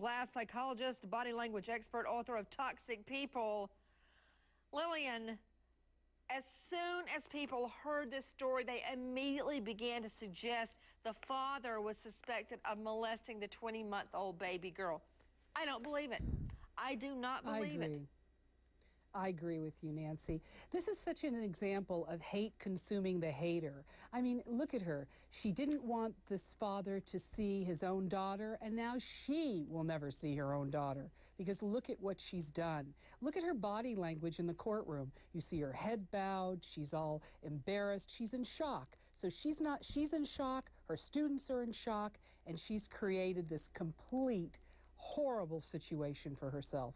Glass, psychologist, body language expert, author of Toxic People. Lillian, as soon as people heard this story, they immediately began to suggest the father was suspected of molesting the 20 month old baby girl. I don't believe it. I do not believe I agree. it. I agree with you, Nancy. This is such an example of hate consuming the hater. I mean, look at her. She didn't want this father to see his own daughter, and now she will never see her own daughter because look at what she's done. Look at her body language in the courtroom. You see her head bowed, she's all embarrassed, she's in shock. So she's not, she's in shock, her students are in shock, and she's created this complete, horrible situation for herself.